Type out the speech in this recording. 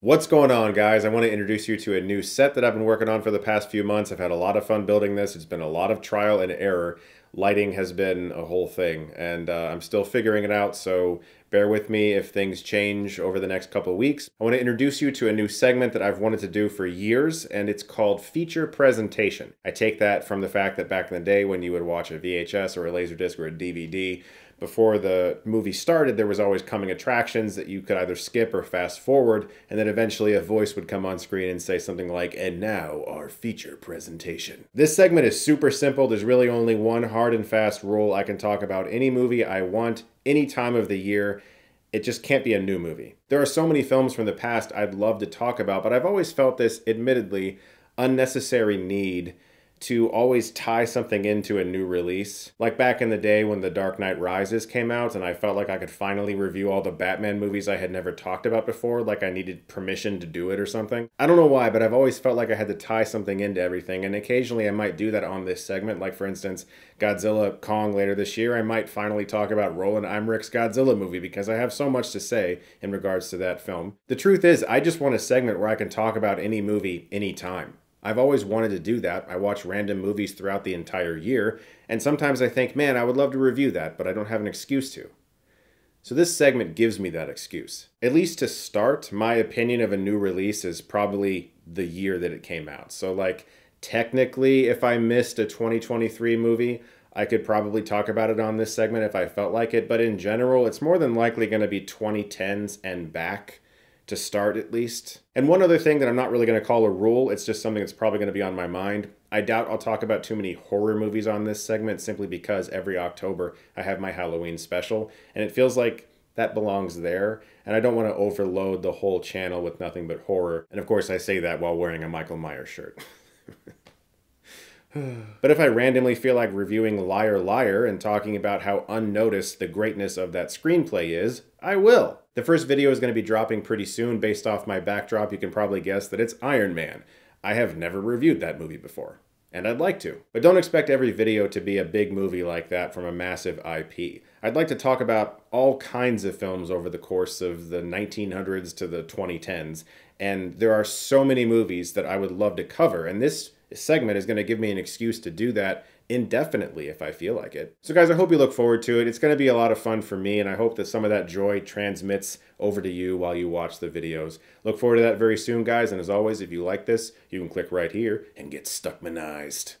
What's going on, guys? I want to introduce you to a new set that I've been working on for the past few months. I've had a lot of fun building this. It's been a lot of trial and error. Lighting has been a whole thing, and uh, I'm still figuring it out, so bear with me if things change over the next couple weeks. I want to introduce you to a new segment that I've wanted to do for years, and it's called Feature Presentation. I take that from the fact that back in the day when you would watch a VHS or a Laserdisc or a DVD, before the movie started, there was always coming attractions that you could either skip or fast forward, and then eventually a voice would come on screen and say something like, and now our feature presentation. This segment is super simple. There's really only one hard and fast rule. I can talk about any movie I want, any time of the year. It just can't be a new movie. There are so many films from the past I'd love to talk about, but I've always felt this, admittedly, unnecessary need to always tie something into a new release. Like back in the day when The Dark Knight Rises came out and I felt like I could finally review all the Batman movies I had never talked about before, like I needed permission to do it or something. I don't know why, but I've always felt like I had to tie something into everything, and occasionally I might do that on this segment. Like, for instance, Godzilla Kong later this year, I might finally talk about Roland Emmerich's Godzilla movie because I have so much to say in regards to that film. The truth is, I just want a segment where I can talk about any movie anytime. I've always wanted to do that. I watch random movies throughout the entire year, and sometimes I think, man, I would love to review that, but I don't have an excuse to. So this segment gives me that excuse. At least to start, my opinion of a new release is probably the year that it came out. So, like, technically, if I missed a 2023 movie, I could probably talk about it on this segment if I felt like it, but in general, it's more than likely going to be 2010s and back to start at least. And one other thing that I'm not really going to call a rule, it's just something that's probably going to be on my mind. I doubt I'll talk about too many horror movies on this segment simply because every October I have my Halloween special, and it feels like that belongs there. And I don't want to overload the whole channel with nothing but horror. And of course, I say that while wearing a Michael Myers shirt. but if I randomly feel like reviewing Liar Liar and talking about how unnoticed the greatness of that screenplay is, I will. The first video is going to be dropping pretty soon. Based off my backdrop, you can probably guess that it's Iron Man. I have never reviewed that movie before, and I'd like to. But don't expect every video to be a big movie like that from a massive IP. I'd like to talk about all kinds of films over the course of the 1900s to the 2010s, and there are so many movies that I would love to cover, and this segment is going to give me an excuse to do that indefinitely if I feel like it. So guys, I hope you look forward to it. It's going to be a lot of fun for me and I hope that some of that joy transmits over to you while you watch the videos. Look forward to that very soon, guys. And as always, if you like this, you can click right here and get Stuckmanized.